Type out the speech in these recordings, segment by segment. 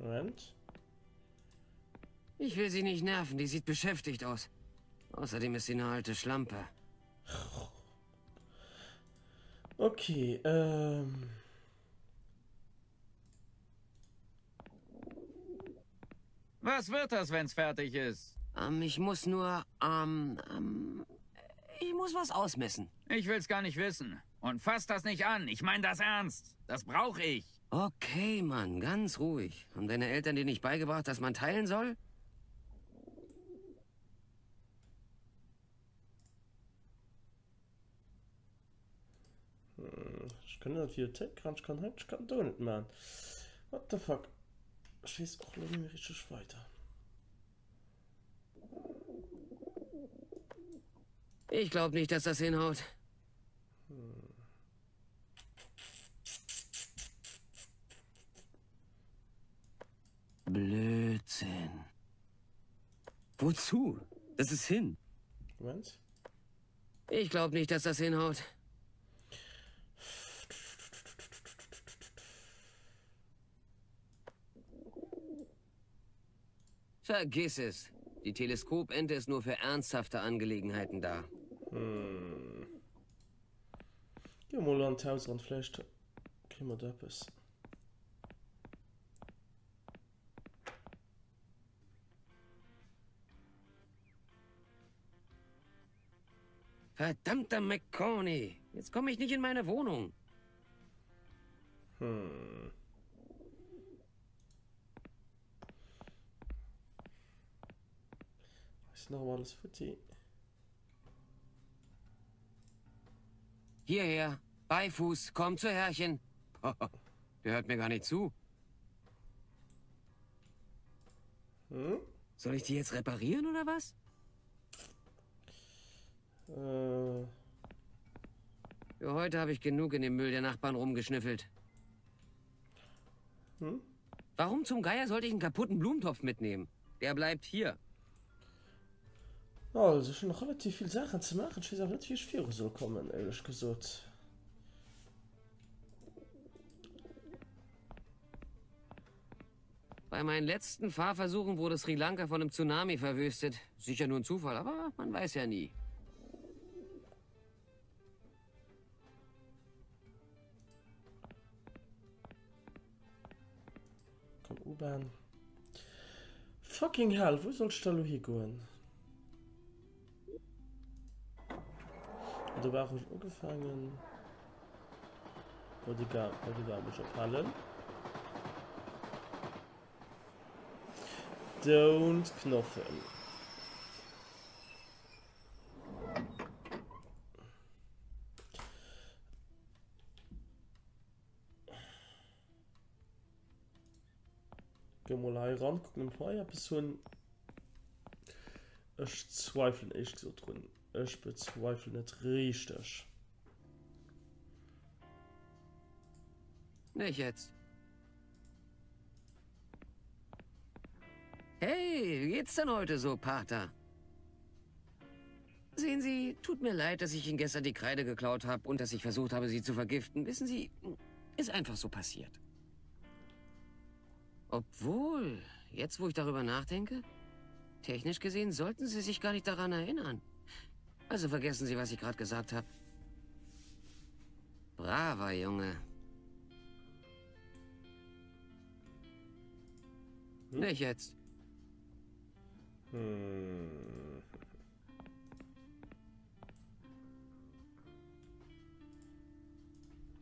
Moment. Ich will sie nicht nerven, die sieht beschäftigt aus. Außerdem ist sie eine alte Schlampe. Okay, ähm. Was wird das, wenn's fertig ist? Ähm, ich muss nur, ähm, ähm, ich muss was ausmessen. Ich will's gar nicht wissen. Und fass das nicht an. Ich mein das ernst. Das brauche ich. Okay, Mann, ganz ruhig. Haben deine Eltern dir nicht beigebracht, dass man teilen soll? Ich kann nicht Bibliothek ran, ich kann halt, ich kann da nicht machen. What the fuck? Ich weiß auch noch nicht mehr richtig weiter. Ich glaube nicht, dass das hinhaut. Wozu? Das ist hin. Moment. Ich glaube nicht, dass das hinhaut. Vergiss es. Die Teleskopente ist nur für ernsthafte Angelegenheiten da. Geh mal an Haus und vielleicht kriegen wir da etwas. Verdammter McCorney. Jetzt komme ich nicht in meine Wohnung. Hm. Was ist noch alles Futti? Hierher. Beifuß. Komm zu Herrchen. Der hört mir gar nicht zu. Hm? Soll ich die jetzt reparieren oder was? Äh, Für heute habe ich genug in dem Müll der Nachbarn rumgeschnüffelt. Hm? Warum zum Geier sollte ich einen kaputten Blumentopf mitnehmen? Der bleibt hier. also schon noch relativ viel Sachen zu machen. Ich weiß auch nicht, wie ich kommen, ehrlich gesagt. Bei meinen letzten Fahrversuchen wurde Sri Lanka von einem Tsunami verwüstet. Sicher nur ein Zufall, aber man weiß ja nie. U-Bahn. Fucking hell, wo soll ich Stalo hier goen? Da war ich angefangen. Wo die gar, wo die gar mich abhallen. Don't Knochen. Ran, gucken ein paar Personen. Ich zweifle echt so drin. Ich bezweifle nicht richtig. Nicht jetzt. Hey, wie geht's denn heute so, Pater? Sehen Sie, tut mir leid, dass ich Ihnen gestern die Kreide geklaut habe und dass ich versucht habe, Sie zu vergiften. Wissen Sie, ist einfach so passiert. Obwohl, jetzt wo ich darüber nachdenke, technisch gesehen sollten Sie sich gar nicht daran erinnern. Also vergessen Sie, was ich gerade gesagt habe. Braver Junge. Hm? Nicht jetzt. Hm.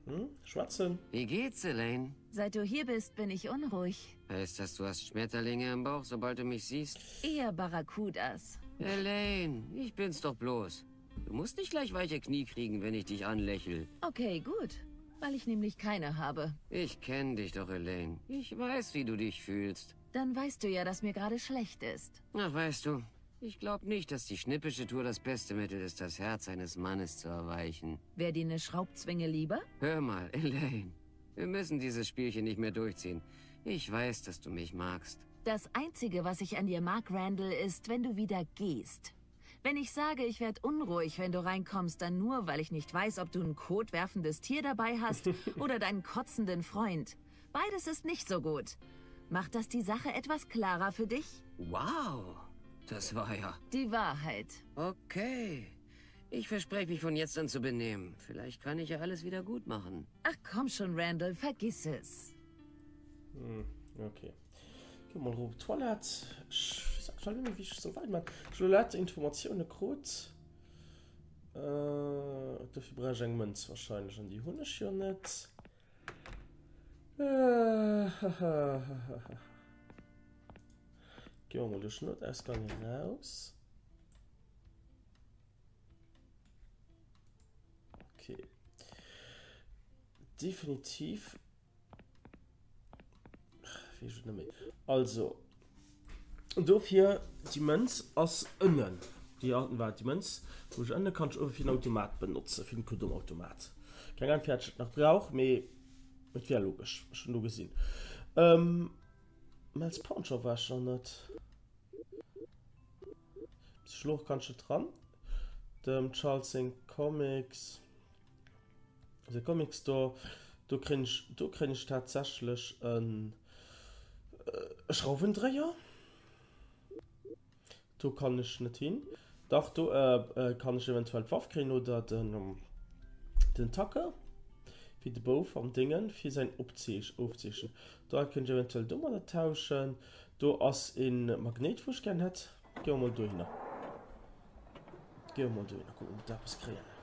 Hm? Schwatzen. Wie geht's, Elaine? Seit du hier bist, bin ich unruhig. Heißt das, du hast Schmetterlinge im Bauch, sobald du mich siehst? Eher Barracudas. Elaine, ich bin's doch bloß. Du musst nicht gleich weiche Knie kriegen, wenn ich dich anlächel. Okay, gut. Weil ich nämlich keine habe. Ich kenn dich doch, Elaine. Ich weiß, wie du dich fühlst. Dann weißt du ja, dass mir gerade schlecht ist. Ach, weißt du, ich glaube nicht, dass die schnippische Tour das beste Mittel ist, das Herz eines Mannes zu erweichen. Wäre dir eine Schraubzwinge lieber? Hör mal, Elaine. Wir müssen dieses Spielchen nicht mehr durchziehen. Ich weiß, dass du mich magst. Das Einzige, was ich an dir mag, Randall, ist, wenn du wieder gehst. Wenn ich sage, ich werde unruhig, wenn du reinkommst, dann nur, weil ich nicht weiß, ob du ein kotwerfendes Tier dabei hast oder deinen kotzenden Freund. Beides ist nicht so gut. Macht das die Sache etwas klarer für dich? Wow, das war ja... Die Wahrheit. Okay. Ich verspreche mich von jetzt an zu benehmen. Vielleicht kann ich ja alles wieder gut machen. Ach komm schon, Randall, vergiss es. Hm, okay. Geh mal rüber. Toilette. Ich weiß aktuell nicht mehr, wie ich so weit mache. Toilette, Informationen kurz. Äh, dafür brauche ich eine Münze wahrscheinlich. Und die Hunde hier nicht. Äh, Gehen wir mal durch den Notausgang hinaus. okay. Definitiv. Also do hier die mens aus innen die alten war die mens wo ich ende kann ich automat benutzen für den Kudomautomat kein Pferd nach brauch mehr mit wäre logisch schon nur gesehen. Ähm, als Poncho war schon nicht. Schluch kannst du dran. Dem Charlesing Comics. The Comic Store du kriegst, du kriegst tatsächlich ein äh, Schraubendreher du kann ich nicht hin doch du äh, äh, kann ich eventuell wafkriegen oder den um, den Tacker wie de Bo am Dingen fir sein opzeich ofzechen. Da könnt ihr eventuell dummer tauschen, Du ass in Magnetfusch gen het, Ge mal du hinne. Ge mal du hinne, da beskriieren.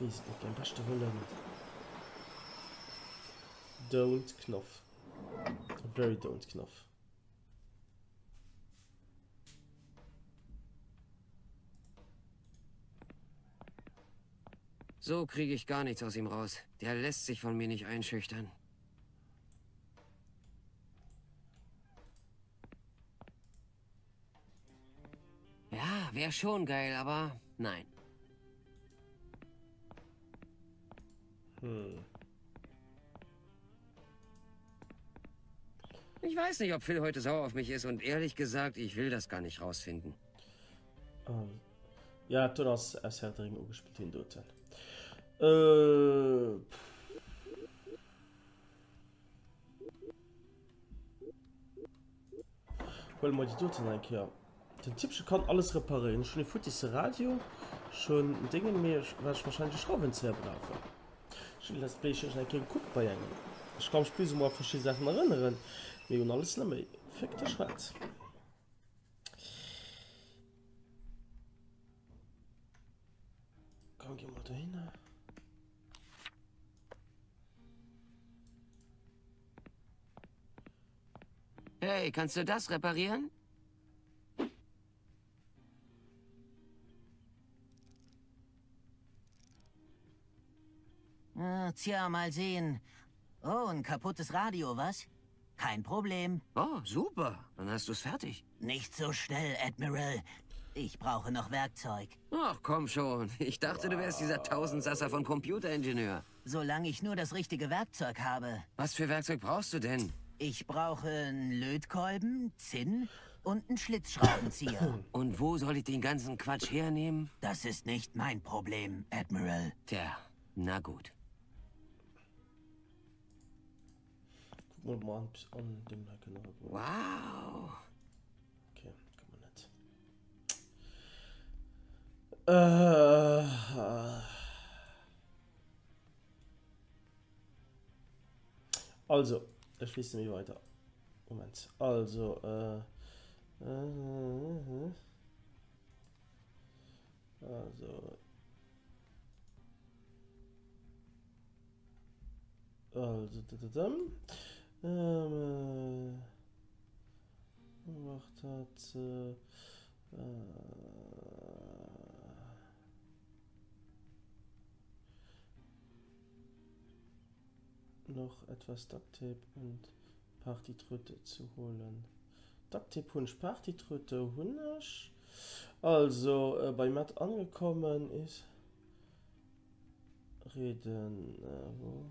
Weiß nicht, den beste Wollen. Don't Knopf. Very don't Knopf. So kriege ich gar nichts aus ihm raus. Der lässt sich von mir nicht einschüchtern. Ja, wäre schon geil, aber nein. Hm. Ich weiß nicht, ob Phil heute sauer auf mich ist und ehrlich gesagt, ich will das gar nicht rausfinden. Ähm, ja, du hast als Herr der Ringe gespielt in dort. Äh. Hol mal die dort ein ja. Den Tippsche kann alles reparieren. Schon die Futis Radio, schon Dinge mehr, was ich wahrscheinlich Schrauben sehr brauche. Das bisschen gucken bei einem. Ich kann mich bis mal verschiedene Sachen erinnern. Mir und alles nicht mehr. Fick der Schwarz. Komm, geh mal da hin. Hey, kannst du das reparieren? Ah, tja, mal sehen. Oh, ein kaputtes Radio, was? Kein Problem. Oh, super. Dann hast du es fertig. Nicht so schnell, Admiral. Ich brauche noch Werkzeug. Ach, komm schon. Ich dachte, du wärst dieser Tausendsasser von Computeringenieur. Solange ich nur das richtige Werkzeug habe. Was für Werkzeug brauchst du denn? Ich brauche einen Lötkolben, Zinn und einen Schlitzschraubenzieher. Und wo soll ich den ganzen Quatsch hernehmen? Das ist nicht mein Problem, Admiral. Tja, na gut. Mal an, an dem genau. Wow. Okay, kann man nicht. Äh, also, da schließen wir weiter. Moment. Also, äh, äh, also, also, da, da, da. ähm, äh, gemacht hat äh, äh, noch etwas Ducktape und Partytrütte zu holen. Ducktape und Partytrütte hunisch. Also äh, bei Matt angekommen ist reden äh, wo?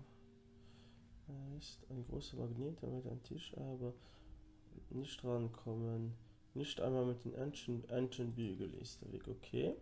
Äh, ist ein großer Magnet damit ein Tisch, aber nicht rankommen. Nicht einmal mit den Entchen, Entchenbügel ist der Weg, okay.